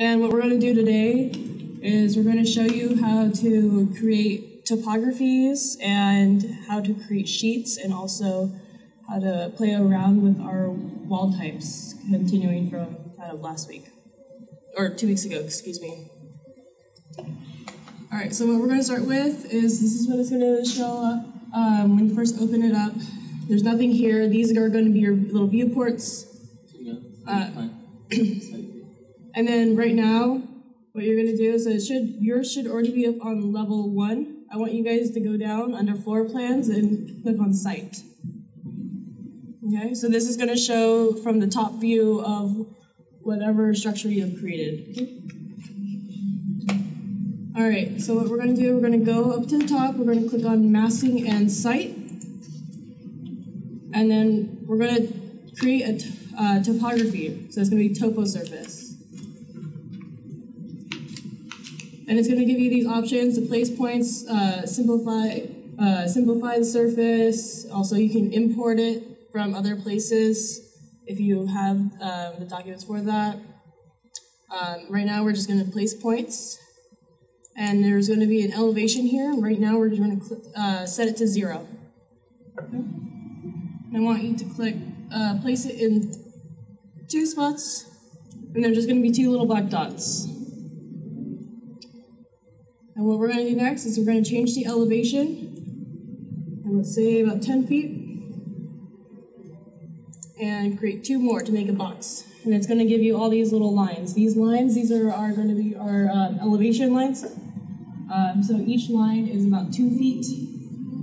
And what we're going to do today is we're going to show you how to create topographies and how to create sheets and also how to play around with our wall types, continuing from uh, last week, or two weeks ago, excuse me. All right, so what we're going to start with is this is what it's going to show up um, when you first open it up. There's nothing here. These are going to be your little viewports. Uh, and then right now, what you're going to do is it should yours should already be up on level one. I want you guys to go down under floor plans and click on site. Okay, so this is going to show from the top view of whatever structure you have created. All right, so what we're going to do, we're going to go up to the top, we're going to click on massing and site, and then we're going to create a uh, topography. So it's going to be topo surface. And it's going to give you these options, the place points, uh, simplify, uh, simplify the surface. Also, you can import it from other places if you have um, the documents for that. Um, right now, we're just going to place points. And there's going to be an elevation here. Right now, we're just going to uh, set it to zero. I want you to click, uh, place it in two spots, and there's just going to be two little black dots. And what we're going to do next is we're going to change the elevation, and let's say about 10 feet, and create two more to make a box. And it's going to give you all these little lines. These lines, these are, are going to be our um, elevation lines. Um, so each line is about two feet.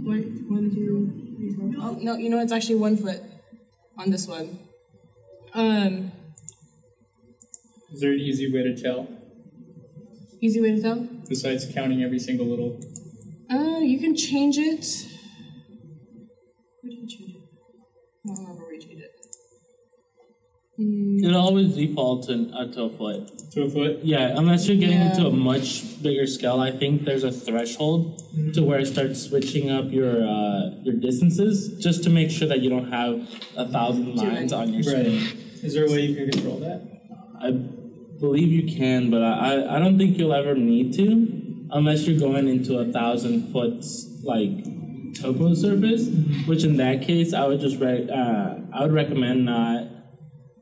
Wait, one, two, three, four. Oh, no, you know, it's actually one foot on this one. Um, Is there an easy way to tell easy way to tell? besides counting every single little? Uh, you can change it. Where did you change it? I don't remember where you changed it. It always defaults in, uh, to a foot. To a foot? Yeah, unless you're getting Yeah. into a much bigger scale, I think there's a threshold to where it starts switching up your uh, your distances, just to make sure that you don't have a thousand lines on your screen. Right. Is there a way you can control that? I believe you can, but I, I- don't think you'll ever need to, unless you're going into a thousand foot like topo surface. Which in that case, I would just re- uh, I would recommend not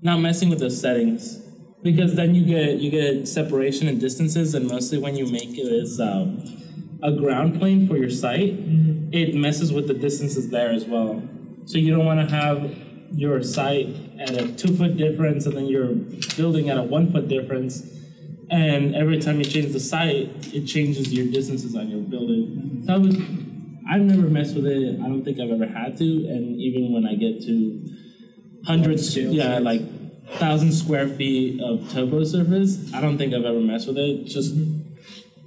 not messing with the settings because then you get you get separation and distances, and mostly when you make it as um, a ground plane for your site, it messes with the distances there as well. So you don't want to have your site at a two foot difference, and then you're building at a one foot difference. And every time you change the site, it changes your distances on your building. So I would, I've never messed with it. I don't think I've ever had to. And even when I get to hundreds, yeah, like thousand square feet of topo surface, I don't think I've ever messed with it. Just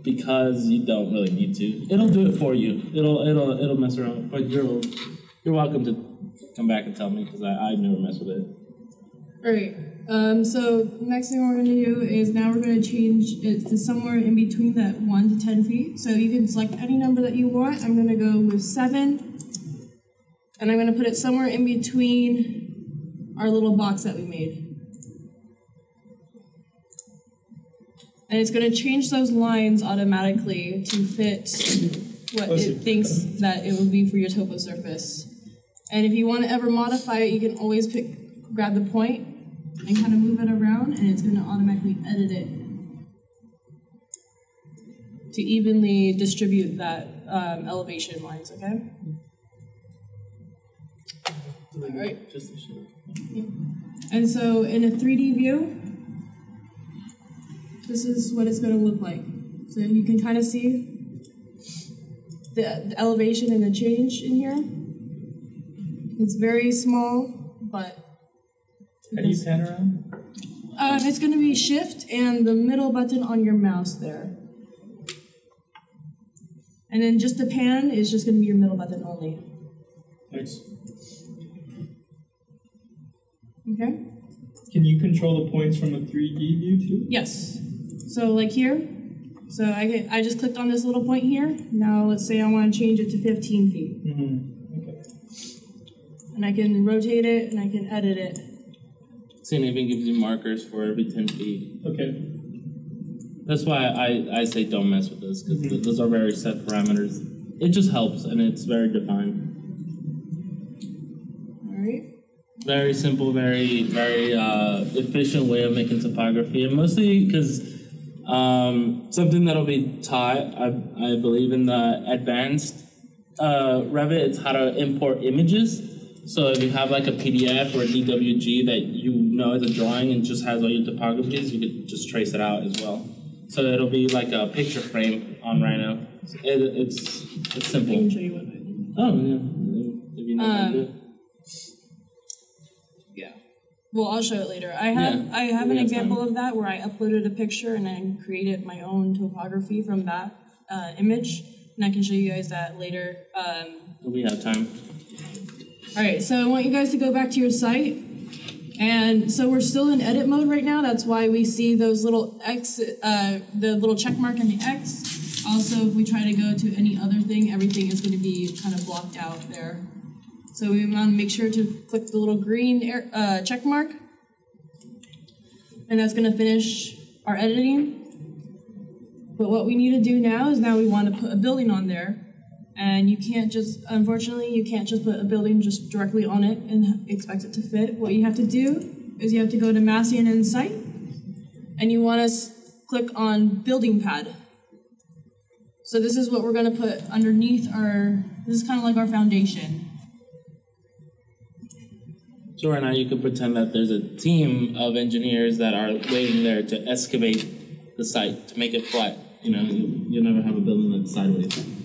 because you don't really need to. It'll do it for you. It'll it'll it'll mess around. But you're you're welcome to come back and tell me because I I've never messed with it. All right. Um, so next thing we're going to do is now we're going to change it to somewhere in between that one to ten feet. So you can select any number that you want. I'm going to go with seven, and I'm going to put it somewhere in between our little box that we made. And it's going to change those lines automatically to fit what it thinks that it would be for your topo surface. And if you want to ever modify it, you can always pick, grab the point and kind of move it around, and it's going to automatically edit it to evenly distribute that um, elevation lines. Okay. All right. Just show. And so in a 3D view, this is what it's going to look like. So you can kind of see the, the elevation and the change in here. It's very small, but How do you pan around? um, it's going to be shift and the middle button on your mouse there. And then just the pan is just going to be your middle button only. Nice. Okay? Can you control the points from a 3D view too? Yes. So like here, so I get, I just clicked on this little point here. Now let's say I want to change it to 15 feet, Mm-hmm. Okay. And I can rotate it and I can edit it. See, it even gives you markers for every ten feet. Okay. That's why I, I say don't mess with this because those are very set parameters. It just helps and it's very defined. All right. Very simple, very very uh, efficient way of making topography, and mostly because um, something that'll be taught, I, I believe, in the advanced uh, Revit, it's how to import images. So if you have like a PDF or a DWG that you know is a drawing and just has all your topographies, you could just trace it out as well. So it'll be like a picture frame on Rhino. It, it's it's I simple. can show you what I did. Oh yeah, if you know Um, do. Yeah. Well, I'll show it later. I have Yeah, I have an example time. of that where I uploaded a picture and I created my own topography from that uh, image, and I can show you guys that later. Um, We have time. All right, so I want you guys to go back to your site. And so we're still in edit mode right now. That's why we see those little X, uh, the little check mark and the X. Also, if we try to go to any other thing, everything is going to be kind of blocked out there. So we want to make sure to click the little green air, uh, check mark. And that's going to finish our editing. But what we need to do now is now we want to put a building on there. And you can't just, unfortunately, you can't just put a building just directly on it and expect it to fit. What you have to do is you have to go to Massing and Site and you want to click on Building Pad. So this is what we're going to put underneath our, this is kind of like our foundation. So right now you could pretend that there's a team of engineers that are waiting there to excavate the site to make it flat. You know, you'll never have a building that's sideways.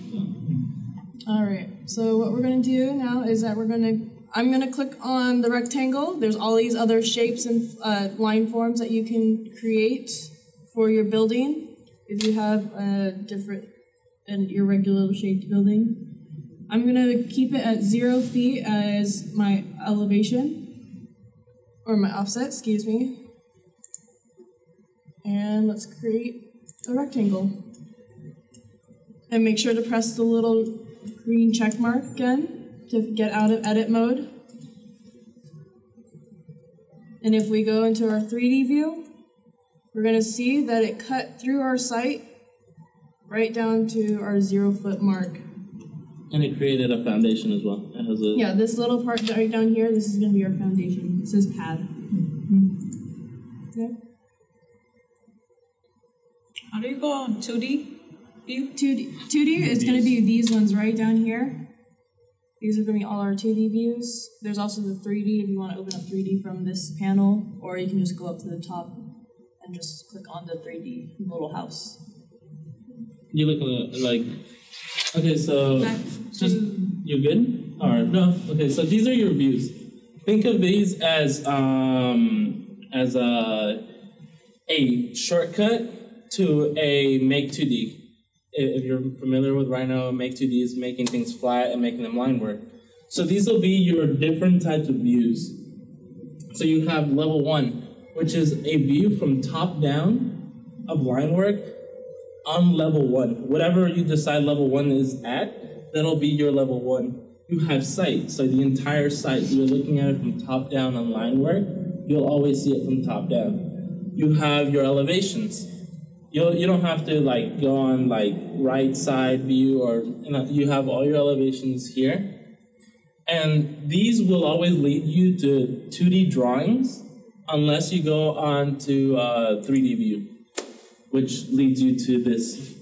All right, so what we're gonna do now is that we're gonna, I'm gonna click on the rectangle. There's all these other shapes and uh, line forms that you can create for your building. If you have a different, an irregular shaped building. I'm gonna keep it at zero feet as my elevation, or my offset, excuse me. And let's create a rectangle. And make sure to press the little green check mark again to get out of edit mode. And if we go into our 3D view, we're going to see that it cut through our site right down to our zero foot mark. And it created a foundation as well. It has a Yeah, this little part right down here, this is going to be our foundation. It says pad. Mm-hmm. Yeah. How do you go on 2D view? 2D, 2D is going to be these ones right down here. These are going to be all our 2D views. There's also the 3D if you want to open up 3D from this panel, or you can just go up to the top and just click on the 3D little house. You look li- like okay. So just you good? Right. No. Okay. So these are your views. Think of these as um as a a shortcut to a Make 2D. If you're familiar with Rhino, Make 2D is making things flat and making them line work. So these will be your different types of views. So you have level one, which is a view from top down of line work on level one. Whatever you decide level one is at, that'll be your level one. You have sight, so the entire site, you're looking at it from top down on line work, you'll always see it from top down. You have your elevations. You'll, you don't have to like go on like right side view or you, know, you have all your elevations here. And these will always lead you to 2D drawings unless you go on to uh, 3D view which leads you to this.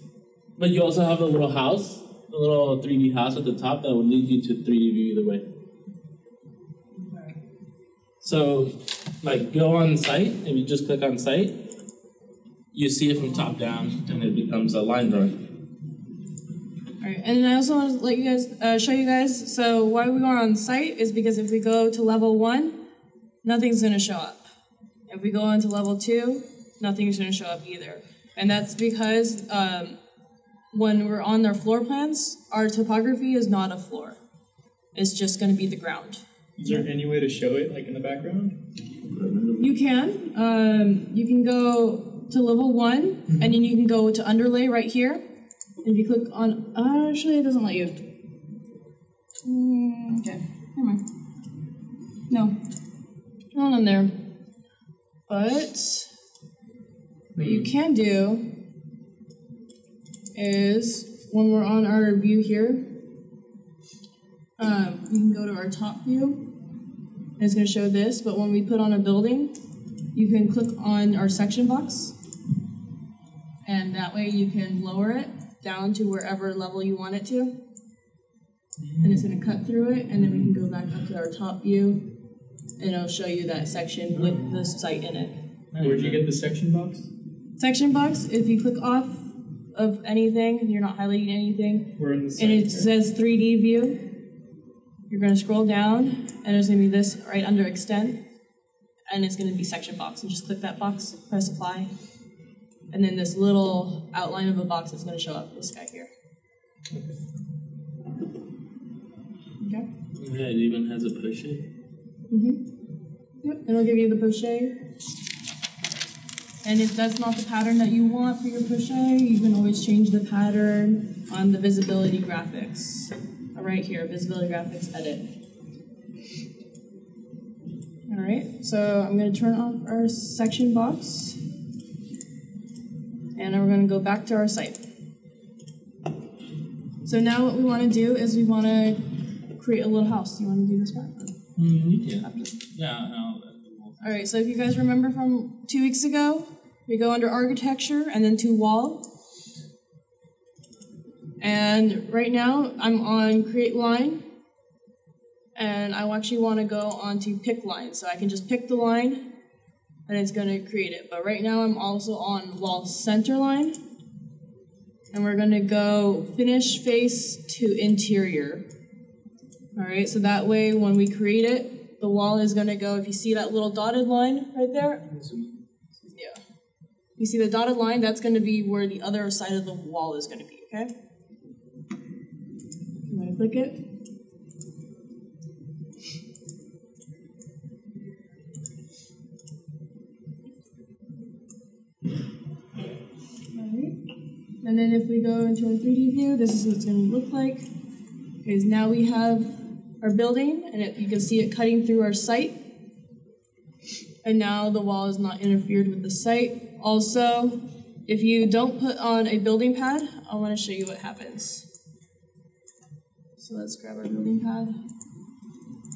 But you also have the little house, the little 3D house at the top that would lead you to 3D view either way. So, like, go on site, if you just click on site, you see it from top down, and it becomes a line drawing. All right, and then I also want to let you guys uh, show you guys. So why we go on site is because if we go to level one, nothing's going to show up. If we go on to level two, nothing's going to show up either. And that's because um, when we're on their floor plans, our topography is not a floor. It's just going to be the ground. Is there any way to show it, like in the background? You can. Um, you can go to level one, and then you can go to underlay right here. If you click on, actually, it doesn't let you. Mm, okay, never mind. No, not on there. But what you can do is when we're on our view here, um, we can go to our top view. It's going to show this, but when we put on a building, you can click on our section box. And that way you can lower it down to wherever level you want it to. And it's going to cut through it, and then we can go back up to our top view, and it'll show you that section with the site in it. Where'd you get the section box? Section box, if you click off of anything, you're not highlighting anything, We're in the and it here. says 3D view, you're gonna scroll down, and there's gonna be this right under extend, and it's gonna be section box, and just click that box, press apply, and then this little outline of a box is gonna show up, this guy here. Okay? Yeah, it even has a poche. Mm-hmm. Yep, it'll give you the poche. And if that's not the pattern that you want for your poche, you can always change the pattern on the visibility graphics. Right here, visibility graphics edit. Alright, so I'm gonna turn off our section box. And we're gonna go back to our site. So now what we wanna do is we wanna create a little house. Do you wanna do this part? Mm, can. Yeah, I'll, All right, so if you guys remember from two weeks ago, we go under architecture and then to wall. And right now, I'm on create line. And I actually want to go on to pick line. So I can just pick the line and it's going to create it. But right now, I'm also on wall center line. And we're going to go finish face to interior. All right, so that way when we create it, the wall is gonna go, if you see that little dotted line right there? Yeah. You see the dotted line, that's gonna be where the other side of the wall is gonna be, okay? I'm gonna click it. And then if we go into our 3D view, this is what it's gonna look like. Is now we have our building, and it, you can see it cutting through our site. And now the wall is not interfered with the site. Also, if you don't put on a building pad, I want to show you what happens. So let's grab our building pad.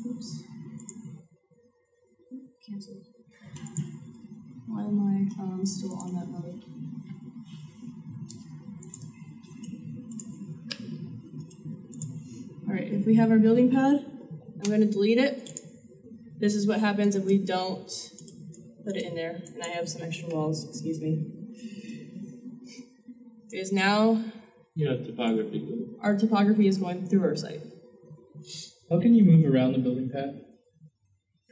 Oops. Cancel. Why am I um, still on that mode? All right, if we have our building pad, I'm going to delete it. This is what happens if we don't put it in there. And I have some extra walls, excuse me. Is now you have topography. our topography is going through our site. How can you move around the building pad?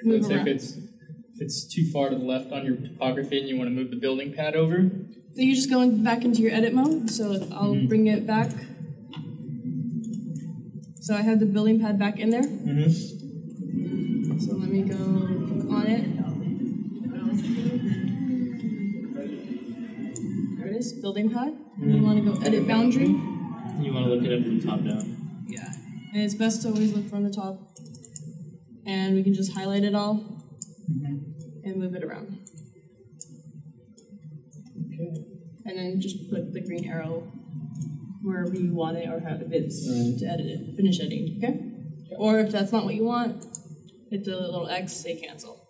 Move Let's around. if it's if it's too far to the left on your topography and you want to move the building pad over. So you just go in- back into your edit mode. So I'll Mhm. bring it back. So I have the building pad back in there. Mm-hmm. So let me go click on it. There it is, building pad. And you want to go edit boundary. You want to look at it from top down. Yeah. And it's best to always look from the top. And we can just highlight it all and move it around. Okay. And then just put the green arrow wherever you want it or have it bits Right. to edit it. Finish editing, okay? Or if that's not what you want, hit the little X, say cancel.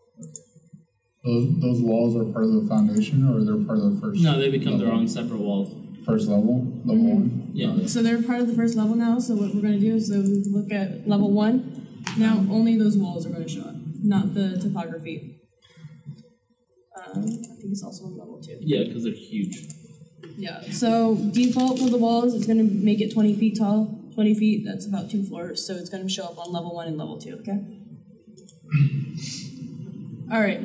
Those, those walls are part of the foundation or they're part of the first? No, they become their own separate walls. First level, level one? Yeah. So they're part of the first level now, so what we're gonna do is so we look at level one. Now only those walls are gonna show up, not the topography. Um, I think it's also on level two. Yeah, because they're huge. Yeah, so default for the walls is gonna make it twenty feet tall, twenty feet, that's about two floors, so it's gonna show up on level one and level two, okay? Alright,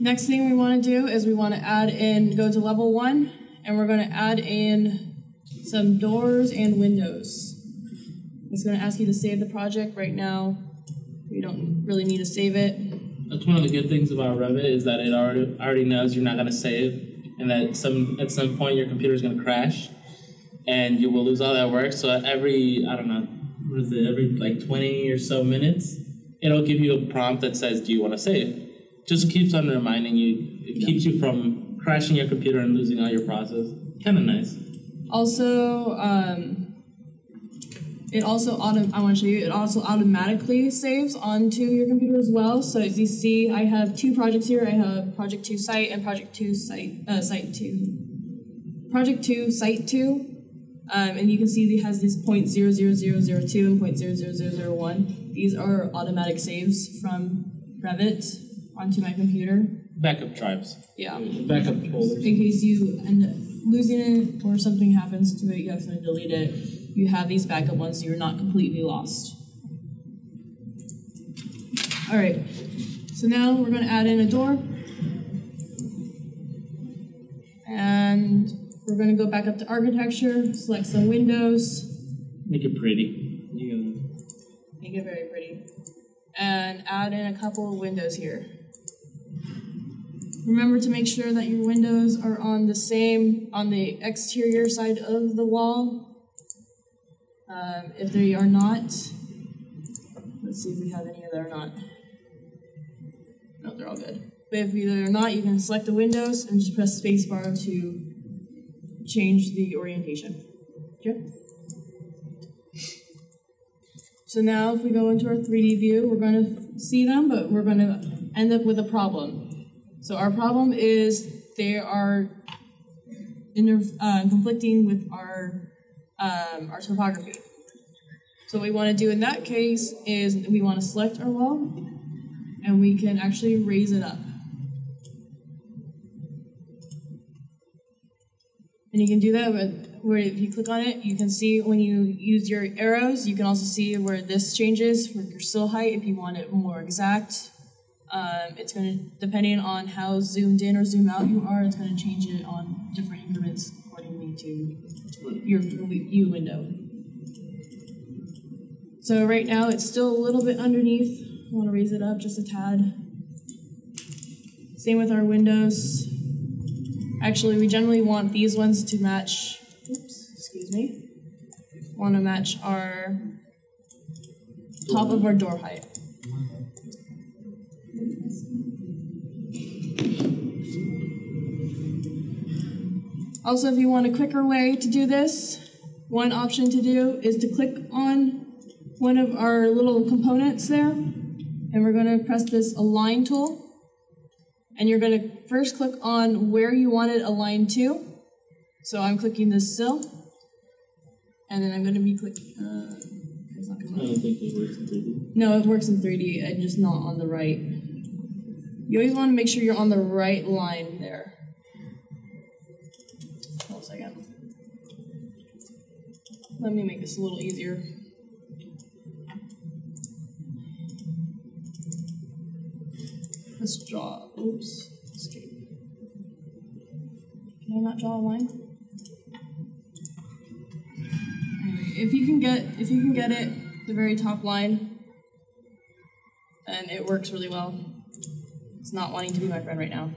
next thing we wanna do is we wanna add in, go to level one, and we're gonna add in some doors and windows. It's gonna ask you to save the project right now, you don't really need to save it. That's one of the good things about Revit is that it already already knows you're not gonna save, and that some at some point your computer is gonna crash, and you will lose all that work. So every I don't know, what is it? Every like twenty or so minutes, it'll give you a prompt that says, "Do you want to save?" Just keeps on reminding you. It keeps you from crashing your computer and losing all your process. Kind of nice. Also, um, it also auto. I want to show you. It also automatically saves onto your computer as well. So as you see, I have two projects here. I have Project Two Site and Project Two Site uh, Site Two. Project Two Site Two. Um, and you can see it has this point zero zero zero zero two and point zero zero zero zero one. These are automatic saves from Revit onto my computer. Backup drives. Yeah. Backup folders. In case you end up losing it or something happens to it, you have to delete it. You have these backup ones so you're not completely lost. Alright, so now we're going to add in a door. And we're going to go back up to architecture, select some windows, Make it pretty. You make it very pretty, and add in a couple of windows here. Remember to make sure that your windows are on the same, on the exterior side of the wall. Um, if they are not, let's see if we have any of that are not. No, they're all good. But if they're not, you can select the windows and just press spacebar to change the orientation. Okay? So now if we go into our 3D view, we're going to see them, but we're going to end up with a problem. So our problem is they are uh, conflicting with our um, our topography. So what we want to do in that case is we want to select our wall, and we can actually raise it up. And you can do that with where if you click on it, you can see when you use your arrows, you can also see where this changes for your sill height if you want it more exact. Um, it's going to, depending on how zoomed in or zoom out you are, it's going to change it on different increments accordingly to your view window. So right now it's still a little bit underneath. I want to raise it up just a tad. Same with our windows. Actually, we generally want these ones to match, oops, excuse me, want to match our top of our door height. Also, if you want a quicker way to do this, one option to do is to click on one of our little components there, and we're going to press this align tool. And you're going to first click on where you want it aligned to. So I'm clicking this sill, and then I'm going to be clicking. Uh, it's not I don't think it works in 3D. no, it works in 3D and just not on the right. You always want to make sure you're on the right line there. Let me make this a little easier. Let's draw. Oops. Can I not draw a line? If you can get if you can get it the very top line, then it works really well. It's not wanting to be my friend right now.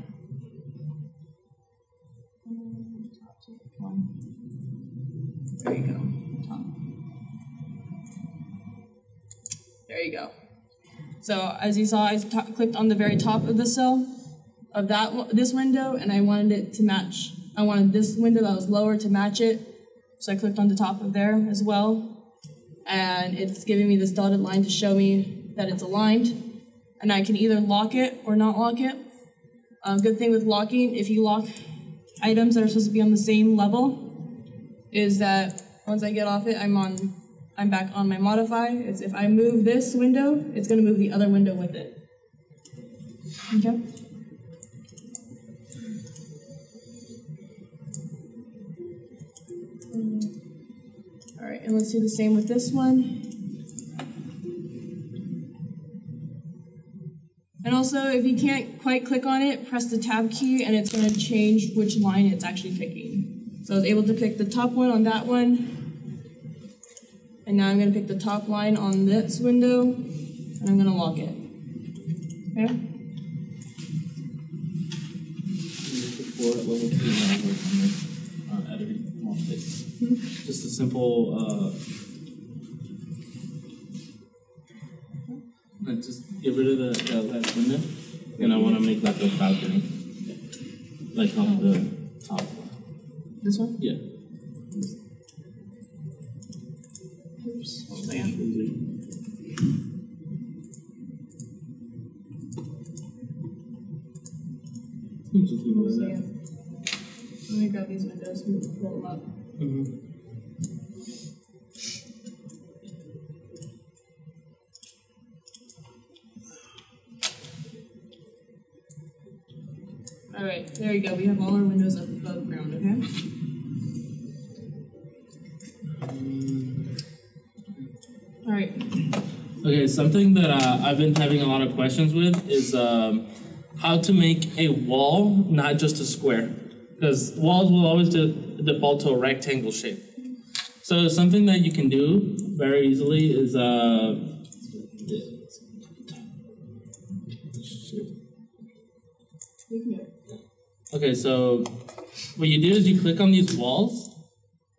You go. So as you saw, I clicked on the very top of the cell of that this window, and I wanted it to match. I wanted this window that was lower to match it, so I clicked on the top of there as well, and it's giving me this dotted line to show me that it's aligned. And I can either lock it or not lock it. Um, good thing with locking, if you lock items that are supposed to be on the same level, is that once I get off it, I'm on, I'm back on my modify. It's if I move this window, it's going to move the other window with it. Okay. All right, and let's do the same with this one. And also, if you can't quite click on it, press the tab key and it's going to change which line it's actually picking. So I was able to pick the top one on that one. And now I'm going to pick the top line on this window and I'm going to lock it. Okay? Before level two now work on this editing on this. Just a simple uh just get rid of the, the last window and I wanna make like a balcony. Like on the top. This one? Yeah. Second. Let me grab these windows and pull them up. All right, there you go. We have all our windows up above ground, okay? Okay, something that uh, I've been having a lot of questions with is um, how to make a wall not just a square, because walls will always de- default to a rectangle shape. So something that you can do very easily is uh. Okay, so what you do is you click on these walls,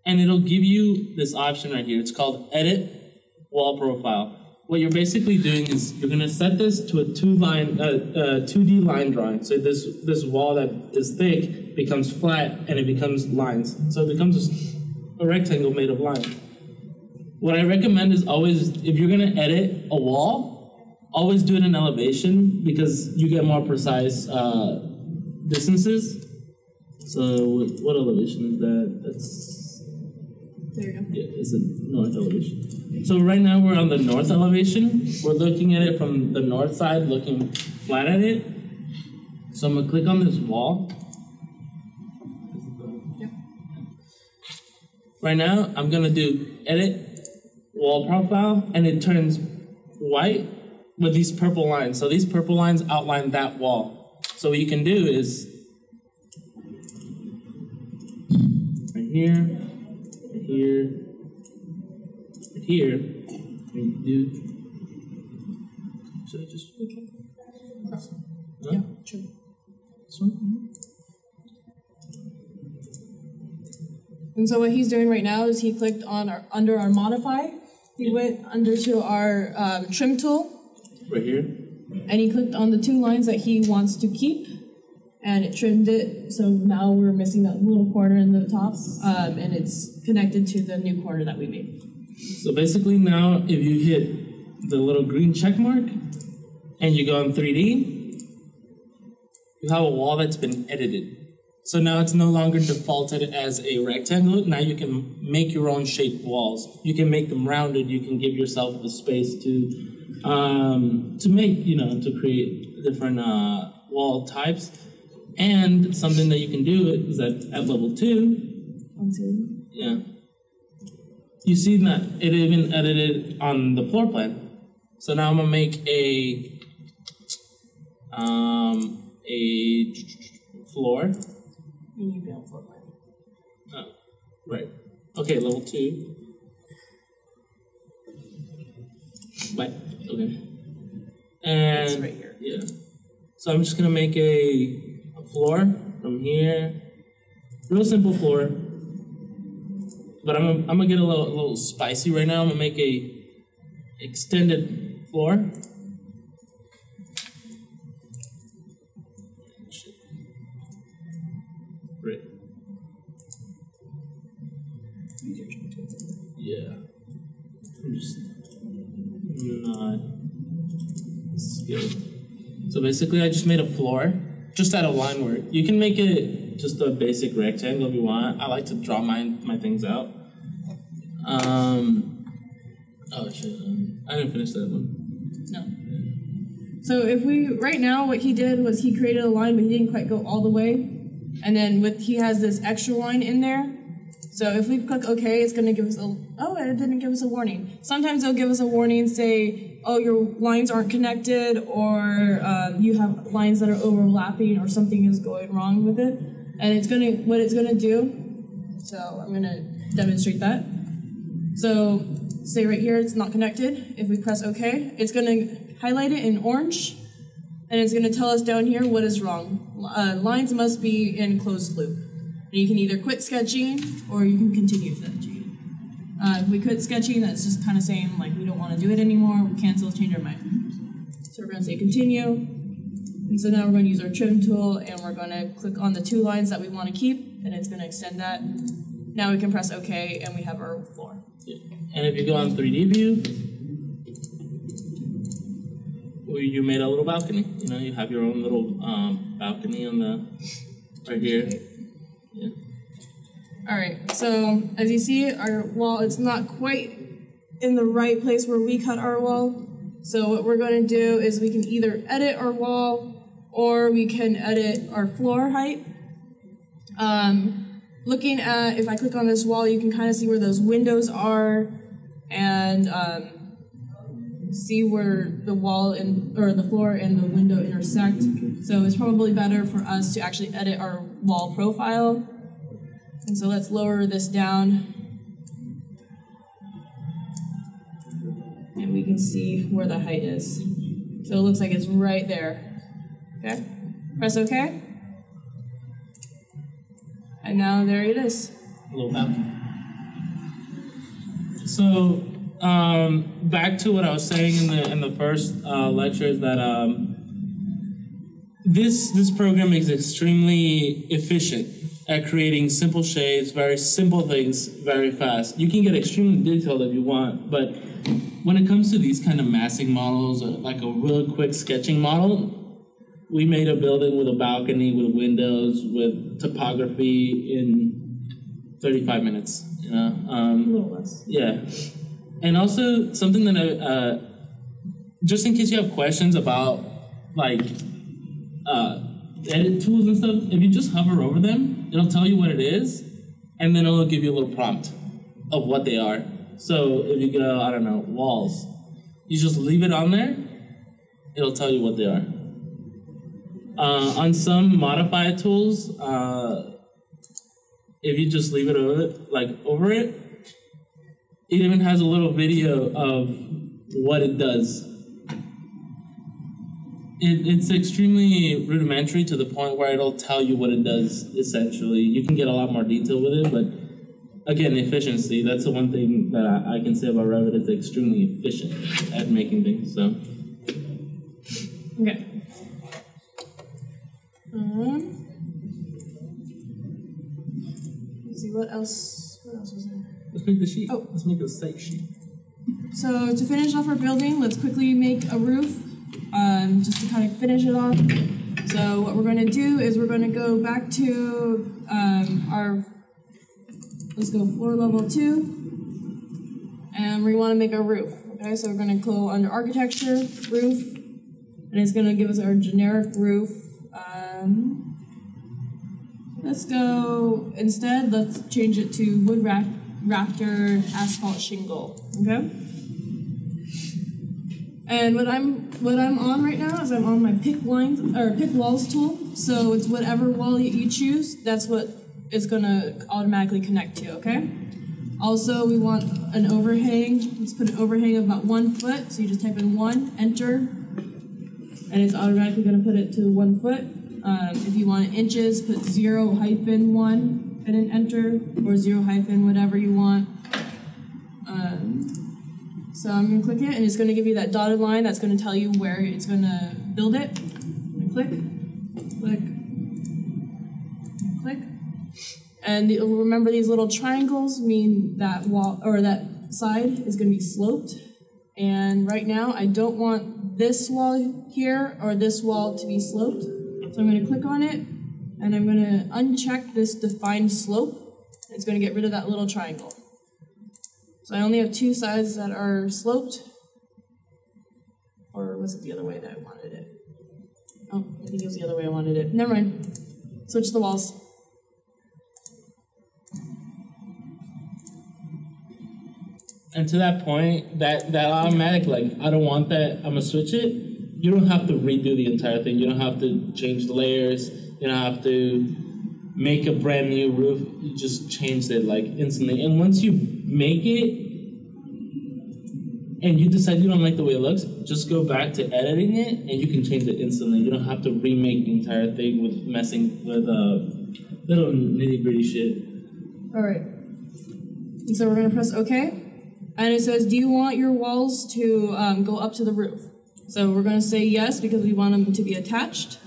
and it'll give you this option right here. It's called Edit Wall Profile. What you're basically doing is you're gonna set this to a two line, uh, uh, 2D line drawing. So this this wall that is thick becomes flat, and it becomes lines. So it becomes a rectangle made of lines. What I recommend is always, if you're gonna edit a wall, always do it in elevation because you get more precise uh, distances. So what, what elevation is that? That's There you go. yeah, it's a north elevation. So right now we're on the north elevation. We're looking at it from the north side, looking flat at it. So I'm gonna click on this wall. Right now, I'm gonna do edit wall profile, and it turns white with these purple lines. So these purple lines outline that wall. So what you can do is right here, here, right here, and do. So I just? Huh? Yeah, true. This one? And so what he's doing right now is he clicked on our under our modify. He went under to our um, trim tool Right here. and he clicked on the two lines that he wants to keep, and it trimmed it. So now we're missing that little corner in the top, um, and it's connected to the new corner that we made. So basically now if you hit the little green check mark and you go in 3D, you have a wall that's been edited. So now it's no longer defaulted as a rectangle. Now you can make your own shaped walls. You can make them rounded. You can give yourself the space to um, to make you know to create different uh, wall types. And something that you can do is that at level two, two. yeah. You see that it even edited on the floor plan. So now I'm gonna make a um a floor. You need to be on floor plan. Oh, right. Okay, level two. Right. Okay. And It's right here. yeah. So I'm just gonna make a floor from here. Real simple floor. But I'm gonna, I'm gonna get a little, a little spicy right now. I'm gonna make a extended floor. Right. Yeah. I'm just not skilled. So basically, I just made a floor just out of line work. You can make it just a basic rectangle if you want. I like to draw my my things out. Um. Oh shit! I didn't finish that one. No. So if we right now what he did was he created a line but he didn't quite go all the way. And then with he has this extra line in there. So if we click OK, it's gonna give us a oh it didn't give us a warning. Sometimes it'll give us a warning say, oh your lines aren't connected or um, you have lines that are overlapping or something is going wrong with it. And it's gonna what it's gonna do. So I'm gonna demonstrate that. So say right here it's not connected. If we press OK, it's gonna highlight it in orange, and it's gonna tell us down here what is wrong. Uh, lines must be in closed loop. And you can either quit sketching or you can continue sketching. Uh, if we quit sketching, that's just kind of saying like we don't want to do it anymore. We cancel, change our mind. So we're gonna say continue. And so now we're going to use our trim tool and we're going to click on the two lines that we want to keep and it's going to extend that. Now we can press OK and we have our floor. Yeah. And if you go on 3D view, you made a little balcony, you know, you have your own little um, balcony on the right here. Yeah. All right, so as you see, our wall, it's not quite in the right place where we cut our wall. So what we're going to do is we can either edit our wall or we can edit our floor height. Um, looking at, if I click on this wall, you can kind of see where those windows are and um, see where the wall and or the floor and the window intersect. So it's probably better for us to actually edit our wall profile. And so let's lower this down. And we can see where the height is. So it looks like it's right there. Okay? Press OK. And now there it is. A little balcony. So um, back to what I was saying in the in the first uh, lecture is that um, this this program is extremely efficient at creating simple shapes, very simple things, very fast. You can get extremely detailed if you want, but when it comes to these kind of massing models, like a real quick sketching model, we made a building with a balcony, with windows, with topography in 35 minutes. You know, A um, little less. yeah, and also something that I, uh, just in case you have questions about like uh, edit tools and stuff, if you just hover over them, it'll tell you what it is, and then it'll give you a little prompt of what they are. So if you go, I don't know, walls, you just leave it on there, it'll tell you what they are. Uh, on some modified tools, uh, if you just leave it over, it, like over it, it even has a little video of what it does. It, it's extremely rudimentary to the point where it'll tell you what it does essentially. You can get a lot more detail with it, but again, efficiency, that's the one thing that I, I can say about Revit, it's extremely efficient at making things, so. Okay. Um, let's see what else. What else was there? Let's make the sheet. Oh. Let's make a site sheet. So to finish off our building, let's quickly make a roof, um, just to kind of finish it off. So what we're going to do is we're going to go back to um, our. Let's go floor level two, and we want to make a roof. Okay, so we're going to go under architecture, roof, and it's going to give us our generic roof. Um, let's go instead. Let's change it to wood raft, rafter asphalt shingle. Okay. And what I'm what I'm on right now is I'm on my pick lines or pick walls tool. So it's whatever wall you- choose, that's what it's gonna automatically connect to. Okay. Also, we want an overhang. Let's put an overhang of about one foot. So you just type in one, enter, and it's automatically gonna put it to one foot. Um, if you want inches, put zero hyphen one and then enter, or zero hyphen whatever you want. So I'm gonna click it, and it's gonna give you that dotted line that's gonna tell you where it's gonna build it. Click, click, click, and remember these little triangles mean that wall or that side is gonna be sloped. And right now, I don't want this wall here or this wall to be sloped. So I'm gonna click on it, and I'm gonna uncheck this defined slope. It's gonna get rid of that little triangle. So I only have two sides that are sloped. Or was it the other way that I wanted it? Oh, I think it was the other way I wanted it. Never mind. Switch the walls. And to that point, that that automatic like I don't want that, I'm gonna switch it. You don't have to redo the entire thing. You don't have to change the layers. You don't have to make a brand new roof. You just change it like instantly. And once you make it and you decide you don't like the way it looks, just go back to editing it and you can change it instantly. You don't have to remake the entire thing with messing with uh, little nitty gritty shit. All right. And so we're gonna press OK, and it says, "Do you want your walls to um, go up to the roof?" So we're gonna say yes because we want them to be attached.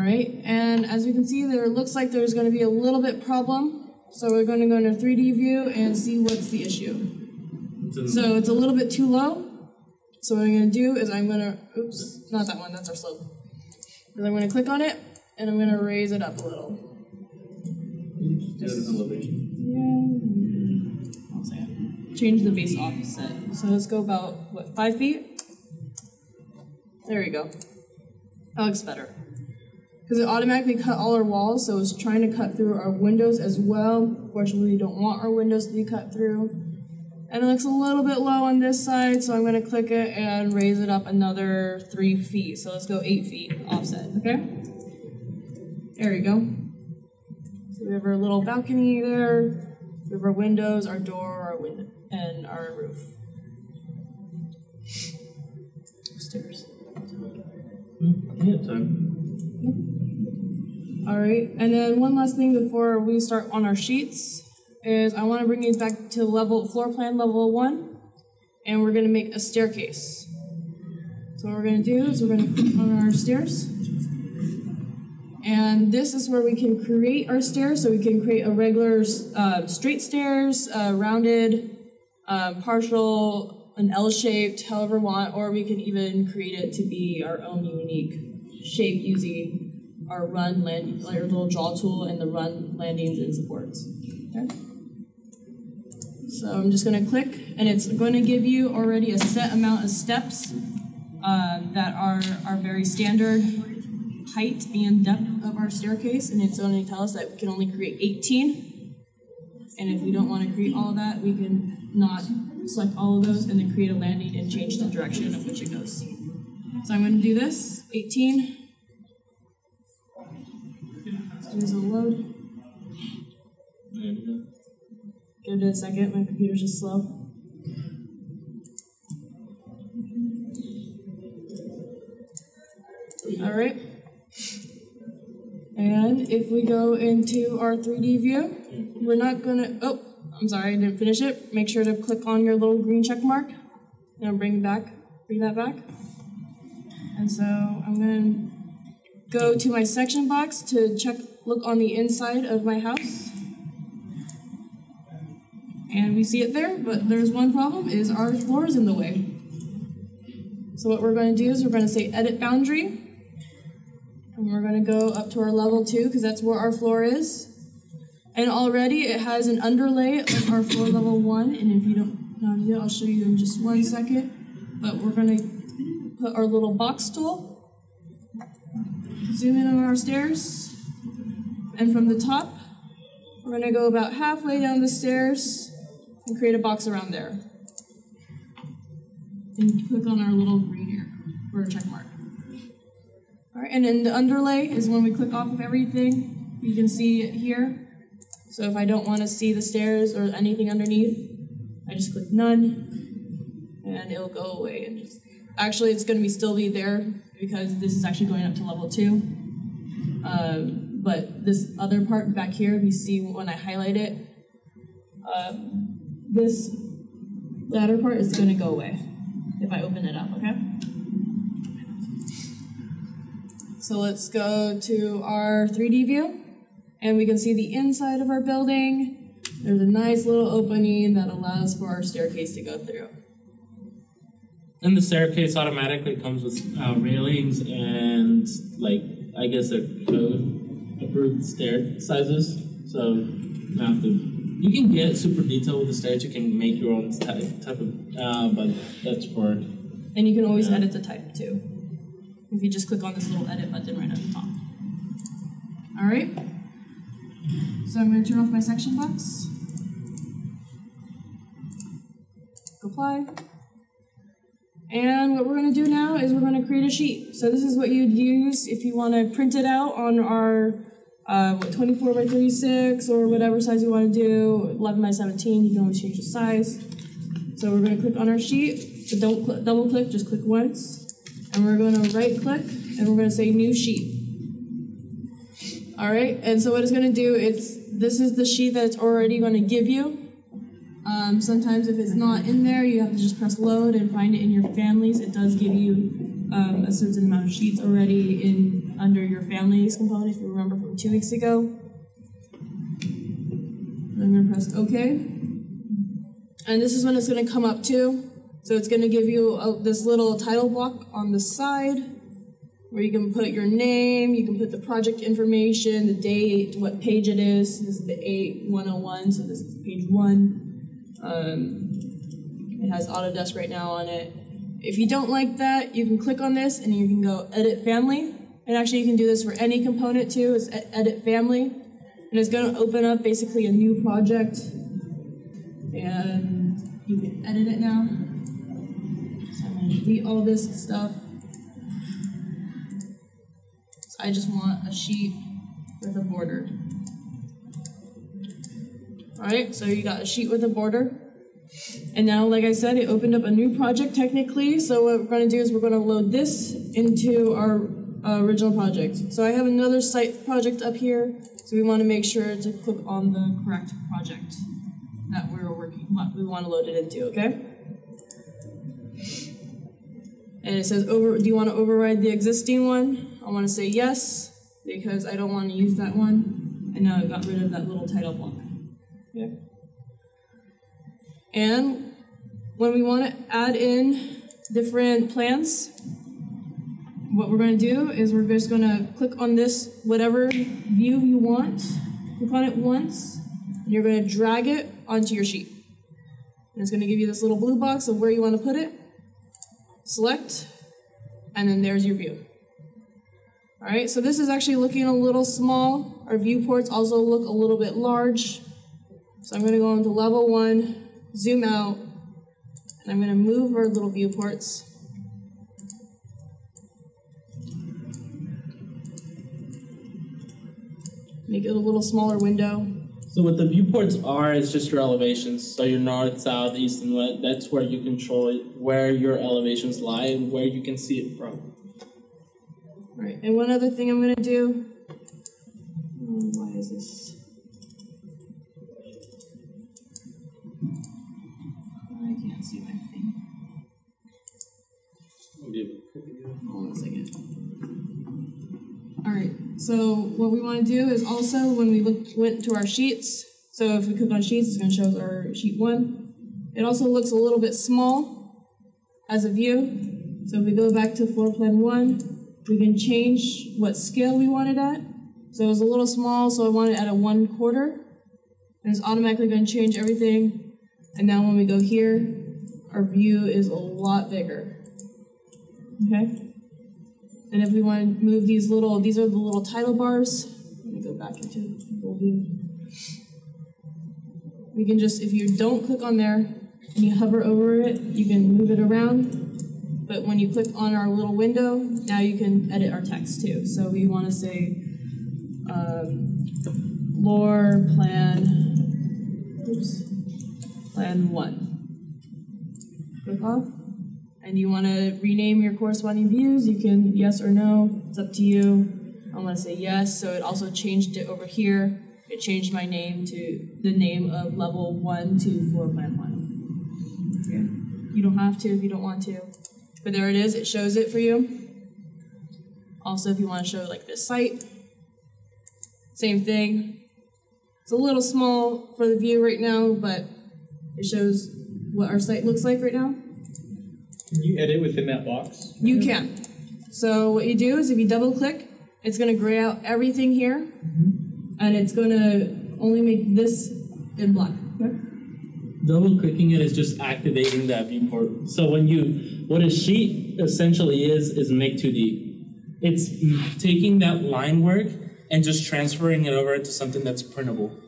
Right, and as you can see, there looks like there's going to be a little bit problem. So we're going to go into 3D view and see what's the issue. So it's a little bit too low. So what I'm going to do is I'm going to, oops, not that one, that's our slope. Is I'm going to click on it and I'm going to raise it up a little. Yeah. One second. Change the base offset. So let's go about, what, five feet? There we go. That looks better. Because it automatically cut all our walls, so it's trying to cut through our windows as well. Fortunately, we don't want our windows to be cut through. And it looks a little bit low on this side, so I'm going to click it and raise it up another three feet. So let's go eight feet offset, okay? There we go. So we have our little balcony there. We have our windows, our door, our window, and our roof. Stairs. Hmm, yeah, time. All right, and then one last thing before we start on our sheets is I want to bring you back to level floor plan level one, and we're gonna make a staircase. So what we're gonna do is we're gonna click on our stairs, and this is where we can create our stairs. So we can create a regular uh, straight stairs, uh, rounded, um, partial, an L-shaped, however we want, or we can even create it to be our own unique shape using our run land, like our little draw tool and the run landings and supports. Okay. So I'm just going to click, and it's going to give you already a set amount of steps uh, that are are very standard height and depth of our staircase, and it's to tell us that we can only create 18. And if we don't want to create all of that, we can not select all of those and then create a landing and change the direction of which it goes. So I'm going to do this 18. There's a load. Give it a second, my computer's just slow. All right. And if we go into our 3D view, we're not gonna, oh, I'm sorry, I didn't finish it. Make sure to click on your little green check mark. And bring back, bring that back. And so I'm gonna go to my section box to check, look on the inside of my house. And we see it there, but there's one problem, is our floor is in the way. So what we're going to do is we're going to say edit boundary. And we're going to go up to our level two, because that's where our floor is. And already it has an underlay of our floor level one, and if you don't know it, I'll show you in just one second. But we're going to put our little box tool, zoom in on our stairs, and from the top, we're going to go about halfway down the stairs and create a box around there. And click on our little green arrow or check mark. All right, and then the underlay is when we click off of everything. You can see it here. So if I don't want to see the stairs or anything underneath, I just click none, and it'll go away. And just actually, it's going to be still be there because this is actually going up to level two. Um, but this other part back here, if you see when I highlight it, um, this latter part is going to go away if I open it up, okay? So let's go to our 3D view, and we can see the inside of our building. There's a nice little opening that allows for our staircase to go through. And the staircase automatically comes with uh, railings and, like, I guess they're code approved stair sizes. So you don't have to. You can get super detailed with the stairs. You can make your own type, type of, uh, but that's for. And you can always edit the type too. If you just click on this little edit button right at the top. All right. So I'm going to turn off my section box. Apply. And what we're going to do now is we're going to create a sheet. So this is what you'd use if you want to print it out on our uh, what 24 by 36 or whatever size you want to do, 11 by 17. You can always change the size. So we're going to click on our sheet, but don't cl- double click, just click once. And we're going to right click and we're going to say new sheet. All right, and so what it's going to do is this is the sheet that it's already going to give you. Um, sometimes if it's not in there, you have to just press load and find it in your families. It does give you um, a certain amount of sheets already in under your families component, if you remember from two weeks ago. I'm gonna press OK. And this is when it's gonna come up too. So it's gonna give you a, this little title block on the side where you can put your name, you can put the project information, the date, what page it is. This is the A101, so this is page one. Um, it has Autodesk right now on it. If you don't like that, you can click on this and you can go edit family. And actually you can do this for any component too, is edit family. And it's gonna open up basically a new project. And you can edit it now. So I'm gonna delete all this stuff. So I just want a sheet with a border. Alright, so you got a sheet with a border. And now, like I said, it opened up a new project technically. So what we're going to do is we're going to load this into our uh, original project. So I have another site project up here. So we want to make sure to click on the correct project that we're working, what we want to load it into, okay? And it says over, do you want to override the existing one? I want to say yes, because I don't want to use that one. And now I got rid of that little title block. Yeah. And when we want to add in different plans, what we're going to do is we're just going to click on this, whatever view you want, click on it once, and you're going to drag it onto your sheet. And it's going to give you this little blue box of where you want to put it. Select, and then there's your view. All right, so this is actually looking a little small. Our viewports also look a little bit large. So I'm going to go into level one, zoom out, and I'm going to move our little viewports. Make it a little smaller window. So what the viewports are is just your elevations. So your north, south, east, and west. That's where you control it, where your elevations lie and where you can see it from. Right, and one other thing I'm going to do. Hmm, Why is this? I can't see my thing. Hold on a second. All right, so what we want to do is also when we look, went to our sheets, so if we click on sheets, it's going to show us our sheet one. It also looks a little bit small as a view. So if we go back to floor plan one, we can change what scale we want it at. So it was a little small, so I want it at a one quarter. And it's automatically going to change everything. And now when we go here, our view is a lot bigger. Okay? And if we want to move these little, these are the little title bars. Let me go back into full view. We can just, if you don't click on there and you hover over it, you can move it around. But when you click on our little window, now you can edit our text too. So we want to say um, floor plan, oops, plan one. Click off. And you want to rename your corresponding views, you can yes or no, it's up to you. I'm going to say yes, so it also changed it over here. It changed my name to the name of level one to floor plan one. Okay. You don't have to if you don't want to. But there it is, it shows it for you. Also, if you want to show like this site, same thing. It's a little small for the view right now, but it shows what our site looks like right now. Can you edit within that box? You can. So what you do is if you double click, it's going to gray out everything here, mm-hmm. and it's going to only make this in black. Okay? Double clicking it is just activating that viewport. So when you, what a sheet essentially is, is Make 2D. It's taking that line work and just transferring it over into something that's printable.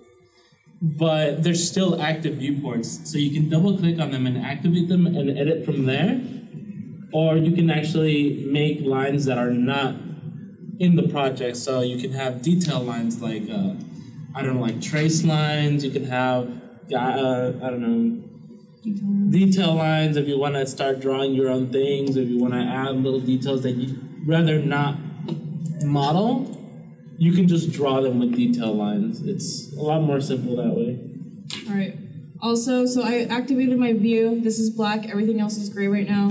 But there's still active viewports, so you can double click on them and activate them and edit from there. Or you can actually make lines that are not in the project. So you can have detail lines like, uh, I don't know, like trace lines. You can have, uh, I don't know, detail lines if you want to start drawing your own things, if you want to add little details that you'd rather not model, you can just draw them with detail lines. It's a lot more simple that way. All right. Also, so I activated my view. This is black. Everything else is gray right now.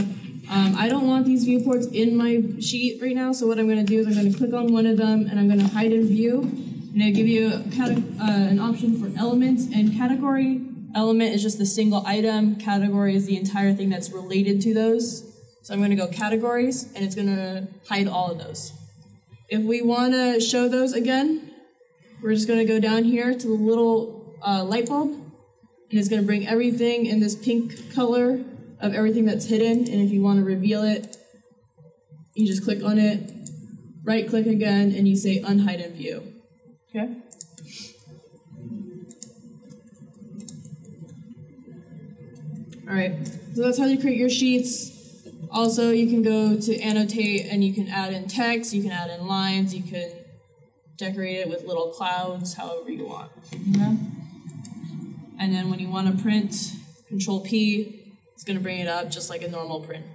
Um, I don't want these viewports in my sheet right now, so what I'm gonna do is I'm gonna click on one of them and I'm gonna hide in view. And it'll give you uh, an option for elements and category. Element is just the single item, category is the entire thing that's related to those. So I'm gonna go categories and it's gonna hide all of those. If we wanna show those again, we're just gonna go down here to the little uh, light bulb and it's gonna bring everything in this pink color of everything that's hidden. And if you wanna reveal it, you just click on it, right click again, and you say unhide in view. Okay? All right, so that's how you create your sheets. Also, you can go to annotate and you can add in text, you can add in lines, you can decorate it with little clouds, however you want. Okay? And then when you want to print, Control P, it's going to bring it up just like a normal print.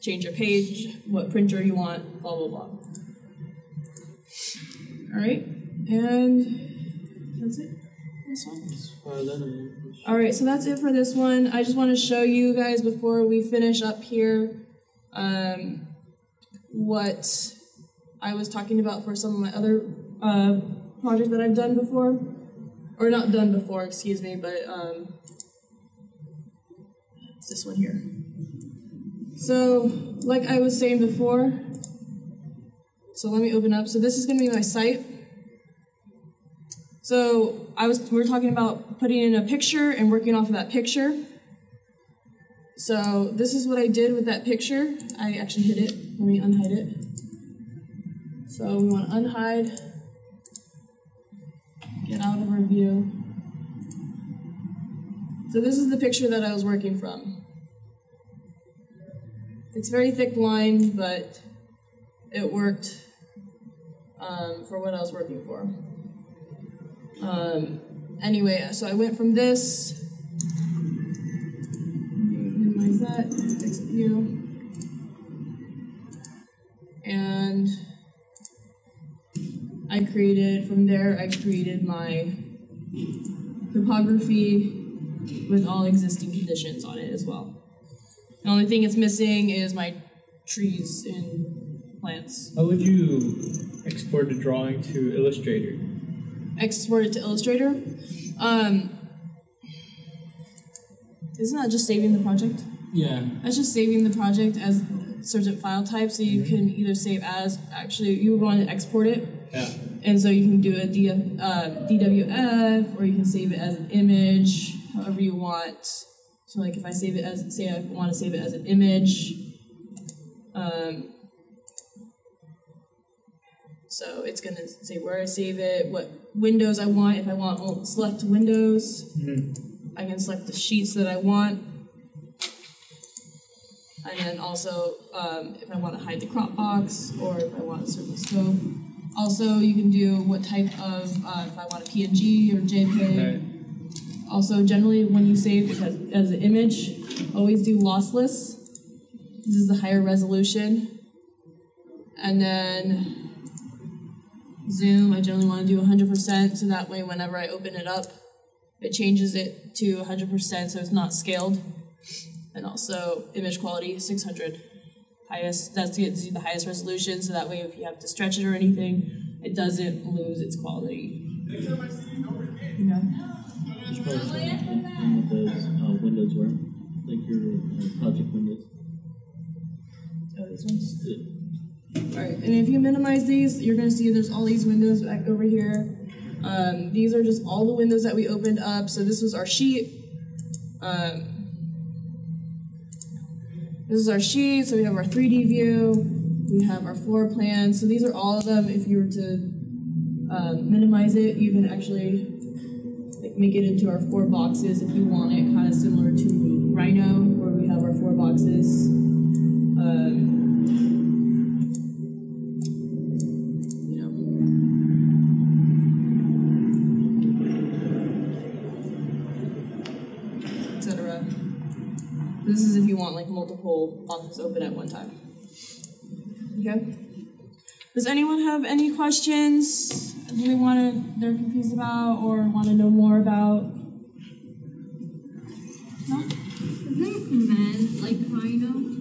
Change your page, what printer you want, blah, blah, blah. All right, and that's it. This one. All right, so that's it for this one. I just want to show you guys before we finish up here um, what I was talking about for some of my other uh, projects that I've done before, or not done before, excuse me, but um, it's this one here. So, like I was saying before, so let me open up. So this is going to be my site. So I was we were talking about putting in a picture and working off of that picture. So this is what I did with that picture. I actually hid it. Let me unhide it. So we want to unhide. Get out of our view. So this is the picture that I was working from. It's very thick line, but it worked um, for what I was working for. Um, anyway, so I went from this. Minimize that. Exit view. And I created from there. I created my topography with all existing conditions on it as well. The only thing it's missing is my trees and plants. How would you export a drawing to Illustrator? Export it to Illustrator. Um, isn't that just saving the project? Yeah. That's just saving the project as certain file type, so you can either save as actually you would want to export it, Yeah. and so you can do a D, uh, DWF or you can save it as an image, however you want. So like if I save it as say I want to save it as an image, um, so it's gonna say where I save it, what windows I want. If I want all select windows, I can select the sheets that I want. And then also, um, if I want to hide the crop box or if I want a certain scope. Also, you can do what type of, uh, if I want a PNG or JPEG. Right. Also, generally, when you save it as, as an image, always do lossless. This is the higher resolution. And then zoom, I generally want to do 100%, so that way, whenever I open it up, it changes it to 100%, so it's not scaled. And also, image quality 600. Highest, that's to get to the highest resolution, so that way, if you have to stretch it or anything, it doesn't lose its quality. Yeah. Just probably show those uh, windows were, like your uh, project windows. Oh, these ones? Alright, and if you minimize these, you're gonna see there's all these windows back over here. Um, these are just all the windows that we opened up. So this was our sheet. Um, this is our sheet. So we have our 3D view. We have our floor plan. So these are all of them. If you were to um, minimize it, you can actually like, make it into our four boxes if you want it, kind of similar to Rhino, where we have our four boxes. Um, This is if you want like multiple boxes open at one time. Okay. Does anyone have any questions that they want to they're confused about or want to know more about? No. Is there a command like Rhino?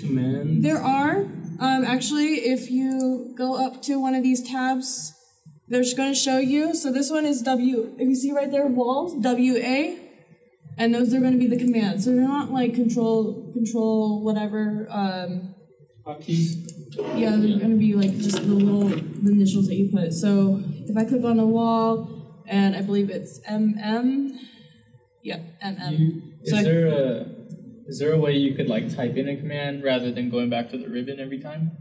commands? There are. Um, actually, if you go up to one of these tabs, they're just going to show you. So this one is W. If you see right there, walls, WA, and those are going to be the commands. So they're not like control, control, whatever. Um, Hotkeys. yeah, they're going to be like just the little the initials that you put. So if I click on a wall, and I believe it's MM. Yeah, MM. You, is So there a is there a way you could like type in a command rather than going back to the ribbon every time?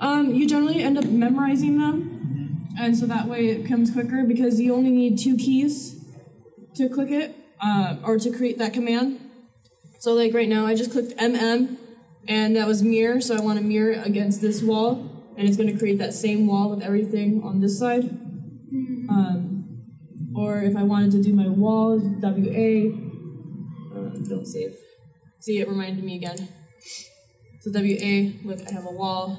Um, you generally end up memorizing them, and so that way it comes quicker because you only need two keys to click it uh, or to create that command. So, like right now, I just clicked MM, and that was mirror. So I want to mirror against this wall, and it's going to create that same wall with everything on this side. Um, or if I wanted to do my wall, WA. Uh, don't save. See, it reminded me again. So WA, look, I have a wall.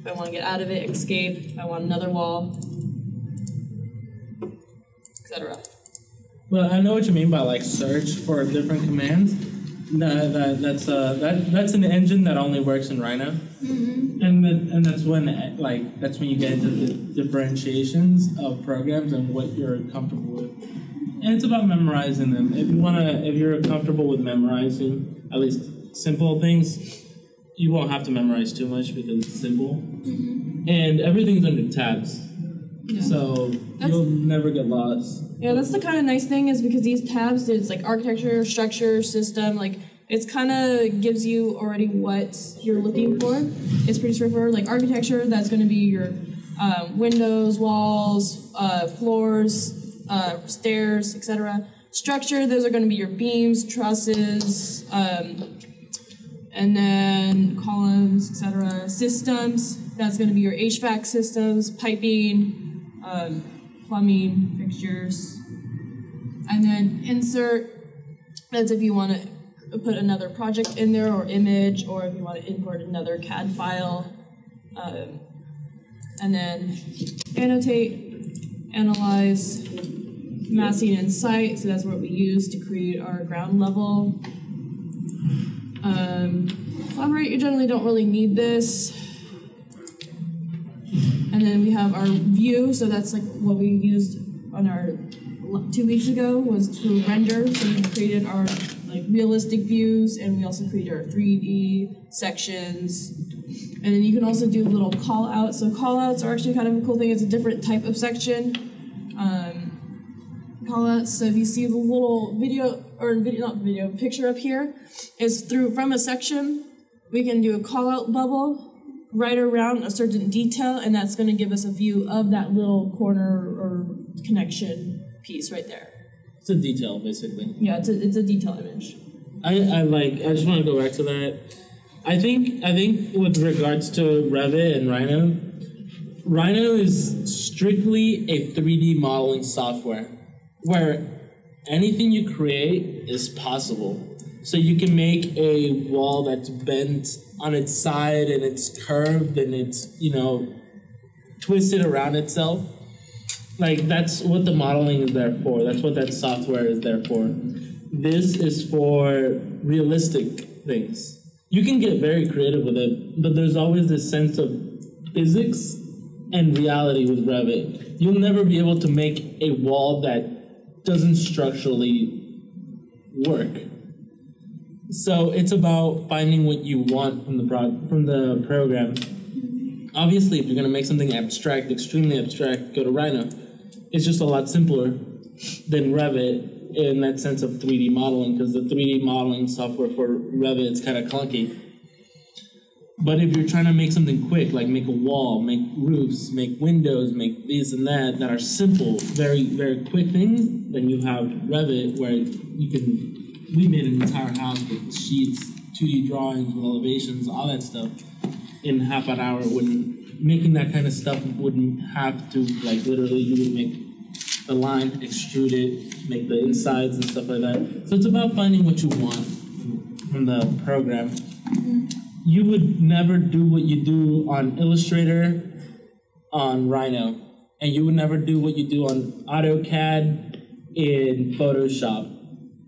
If I want to get out of it, escape. I want another wall, etc. Well, I know what you mean by like search for different commands. That, that that's uh that that's an engine that only works in Rhino, and that, and that's when like that's when you get into the differentiations of programs and what you're comfortable with. And it's about memorizing them. If you wanna, if you're comfortable with memorizing at least simple things, you won't have to memorize too much because it's simple. And everything's under tabs, so That's- you'll never get lost. Yeah, that's the kind of nice thing is because these tabs, there's like architecture, structure, system, like it's kind of gives you already what you're looking for. It's pretty straightforward. Like architecture, that's going to be your um, windows, walls, uh, floors, uh, stairs, etc. Structure, those are going to be your beams, trusses, um, and then columns, etc. Systems, that's going to be your HVAC systems, piping, um, plumbing, fixtures. And then insert, that's if you want to put another project in there or image, or if you want to import another CAD file. Um, and then annotate, analyze, massing and site, so that's what we use to create our ground level. Um, collaborate, you generally don't really need this. And then we have our view, so that's like what we used on our two weeks ago was to render. So we created our like realistic views, and we also created our 3D sections. And then you can also do little call outs. So call outs are actually kind of a cool thing. It's a different type of section. Um, call outs. So if you see the little video or video, not video, picture up here is through from a section. We can do a call out bubble right around a certain detail, and that's going to give us a view of that little corner or connection piece right there. It's a detail, basically. Yeah, it's a, it's a detail image. I, I like. I just want to go back to that. I think. I think with regards to Revit and Rhino, Rhino is strictly a 3D modeling software, where anything you create is possible. So you can make a wall that's bent on its side and it's curved and it's you know twisted around itself. Like that's what the modeling is there for. That's what that software is there for. This is for realistic things. You can get very creative with it, but there's always this sense of physics and reality with Revit. You'll never be able to make a wall that doesn't structurally work. So it's about finding what you want from the from the program. Obviously, if you're gonna make something abstract, extremely abstract, go to Rhino. It's just a lot simpler than Revit in that sense of 3D modeling, because the 3D modeling software for Revit is kind of clunky. But if you're trying to make something quick, like make a wall, make roofs, make windows, make this and that, that are simple, very, very quick things, then you have Revit where you can. We made an entire house with sheets, 2D drawings with elevations, all that stuff in half an hour. Wouldn't making that kind of stuff wouldn't have to like literally you would make the line, extrude it, make the insides and stuff like that. So it's about finding what you want from the program mm-hmm. you would never do what you do on Illustrator on Rhino, and you would never do what you do on AutoCAD in Photoshop.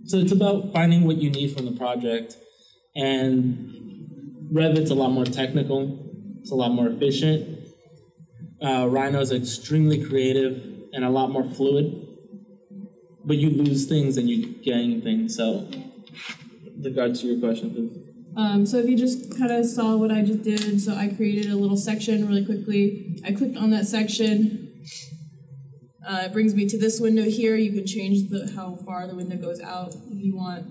So it's about finding what you need from the project and Revit's a lot more technical. It's a lot more efficient. Uh, Rhino is extremely creative and a lot more fluid. But you lose things and you gain things. So, regards to your question, please. Um, so if you just kind of saw what I just did, so I created a little section really quickly. I clicked on that section. Uh, it brings me to this window here. You can change the how far the window goes out if you want.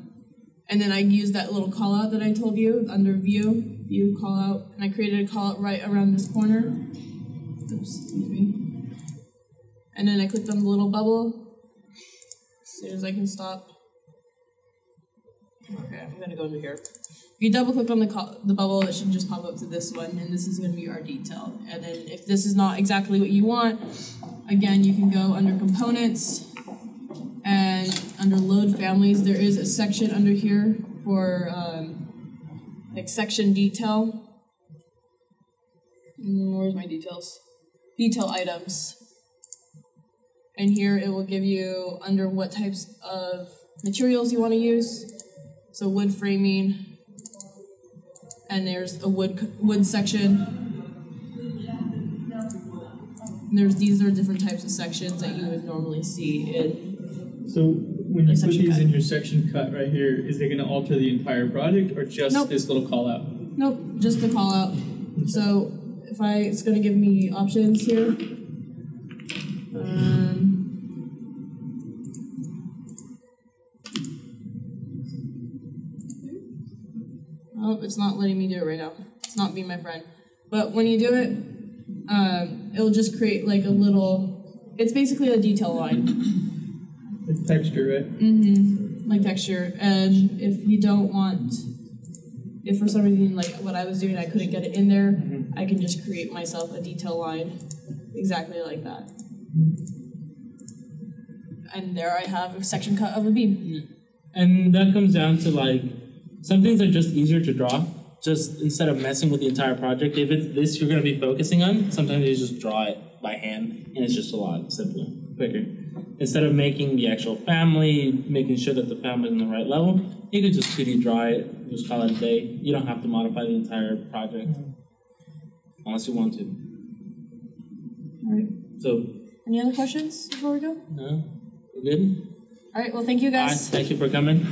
And then I used that little call out that I told you under view, view call out, and I created a call out right around this corner. Oops, excuse me. And then I clicked on the little bubble. As soon as I can stop. Okay, I'm gonna go into here. If you double click on the the bubble, it should just pop up to this one, and this is going to be our detail. And then if this is not exactly what you want, again, you can go under components, and under load families, there is a section under here for um, like section detail. Where's my details? Detail items. And here it will give you under what types of materials you want to use. So wood framing, and there's a wood wood section. And there's these are different types of sections that you would normally see in. So when you put these cut. in your section cut right here, is it gonna alter the entire project or just Nope. this little call out? Nope, just the call out. So if I, it's going to give me options here. It's not letting me do it right now. It's not being my friend. But when you do it, um, it'll just create like a little. It's basically a detail line. Like texture, right? Mm-hmm. Like texture. And if you don't want, if for some reason, like what I was doing, I couldn't get it in there, I can just create myself a detail line exactly like that. And there I have a section cut of a beam. And that comes down to like some things are just easier to draw. Just instead of messing with the entire project, if it's this you're gonna be focusing on, sometimes you just draw it by hand and it's just a lot simpler, quicker. Instead of making the actual family, making sure that the family's in the right level, you could just 2D draw it, just call it a day. You don't have to modify the entire project. Unless you want to. Alright. So Any other questions before we go? no? We're good? Alright, well thank you guys. thank you for coming.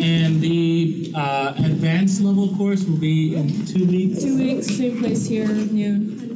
And the uh, advanced level course will be in two weeks. Two weeks, same place here, noon.